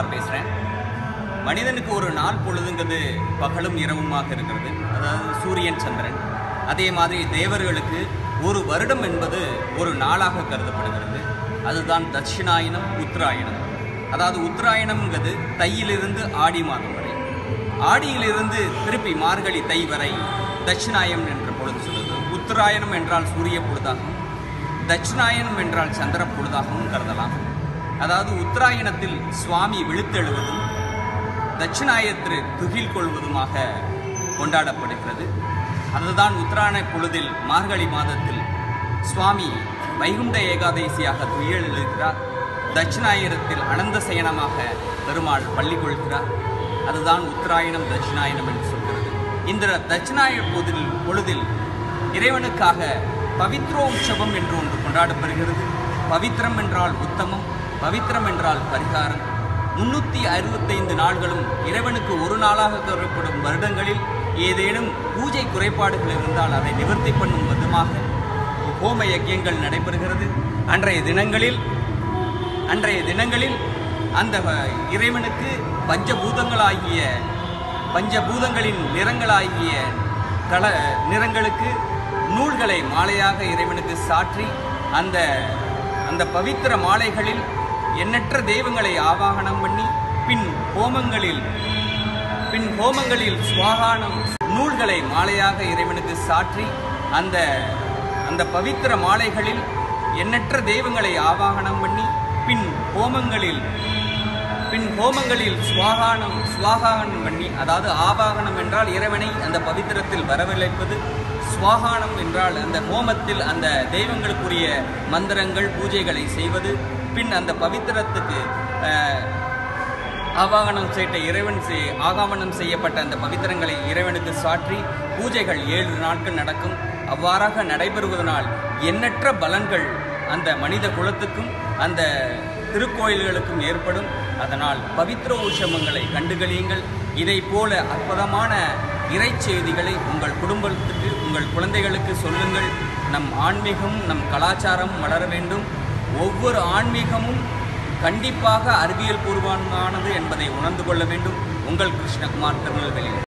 குமார் பேசுகிறேன் மனிதனுக்கு ஒரு நாள் பொழுதுங்கிறது பகலும் இரவுமாக இருக்கிறது. அதாவது சூரியன் சந்திரன். அதே மாதிரி தேவர்களுக்கு ஒரு வருடம் என்பது ஒரு நாளாக கருதப்படுகிறது. அதுதான் தட்சிணாயனம் உத்தராயணம். அதாவது உத்தராயணம்ங்கிறது தையிலிருந்து ஆடி மாதம் வரை. ஆடியிலிருந்து திருப்பி மார்கழி தை வரை தட்சிணாயனம் என்ற பொழுது சொல்லுது. உத்தராயணம் என்றால் சூரிய பொழுதாகவும் தட்சிணாயனம் என்றால் சந்திர பொழுதாகவும் கருதலாம். அதாவது உத்தராயணத்தில் சுவாமி விழுத்தெழுவதும் தட்சிணாயத்திற்கு துகில் கொள்வதுமாக கொண்டாடப்படுகிறது. அதுதான் உத்தராயண பொழுதில் மார்கழி மாதத்தில் சுவாமி வைகுண்ட ஏகாதசியாக துயில் எழுகிறார் தட்சிணாயிரத்தில் அனந்த சயனமாக பெருமாள் பள்ளி கொள்கிறார். அதுதான் உத்தராயணம் தட்சிணாயனம் என்று சொல்கிறது. இந்த தட்சிணாய பொதில் பொழுதில் இறைவனுக்காக பவித்ரோற்சவம் என்று ஒன்று கொண்டாடப்படுகிறது. பவித்திரம் என்றால் உத்தமம். பவித்திரம் என்றால் பரிகாரம். முன்னூற்றி அறுபத்தைந்து நாள்களும் இறைவனுக்கு ஒரு நாளாக கருதப்படும் வருடங்களில் ஏதேனும் பூஜை குறைபாடுகள் இருந்தால் அதை நிவர்த்தி பண்ணும் விதமாக ஹோம யஜ்யங்கள் நடைபெறுகிறது. அன்றைய தினங்களில் அன்றைய தினங்களில் அந்த இறைவனுக்கு பஞ்சபூதங்களாகிய பஞ்சபூதங்களின் நிறங்களாகிய கல நிறங்களுக்கு நூல்களை மாலையாக இறைவனுக்கு சாற்றி அந்த அந்த பவித்திர மாலைகளில் எண்ணற்ற தெய்வங்களை ஆவாகனம் பண்ணி பின் ஹோமங்களில் பின் ஹோமங்களில் சுவாகானம் நூல்களை மாலையாக இறைவனுக்கு சாற்றி அந்த அந்த பவித்திர மாலைகளில் எண்ணற்ற தெய்வங்களை ஆவாகனம் பண்ணி பின் ஹோமங்களில் பின் ஹோமங்களில் சுவாகானம் சுவாகானம் பண்ணி அதாவது ஆவாகனம் என்றால் இறைவனை அந்த பவித்திரத்தில் வரவழைப்பது சுவாகானம் என்றால் அந்த ஹோமத்தில் அந்த தெய்வங்களுக்குரிய மந்திரங்கள் பூஜைகளை செய்வது பின் அந்த பவித்திரத்துக்கு ஆவாகனம் செய்த இறைவன் செய்- ஆகாமனம் செய்யப்பட்ட அந்த பவித்திரங்களை இறைவனுக்கு சாற்றி பூஜைகள் ஏழு நாட்கள் நடக்கும். அவ்வாறாக நடைபெறுவதனால் எண்ணற்ற பலன்கள் அந்த மனித குலத்துக்கும் அந்த திருக்கோயில்களுக்கும் ஏற்படும். அதனால் பவித்ர உற்சவங்களை கண்டுகளியுங்கள். இதை போல அற்புதமான இறை செய்திகளை உங்கள் குடும்பத்துக்கு உங்கள் குழந்தைகளுக்கு சொல்லுங்கள். நம் ஆன்மீகம் நம் கலாச்சாரம் வளர வேண்டும். ஒவ்வொரு ஆன்மீகமும் கண்டிப்பாக அறிவியல் பூர்வமானது என்பதை உணர்ந்து கொள்ள வேண்டும். உங்கள் கிருஷ்ணகுமார் திருநெல்வேலி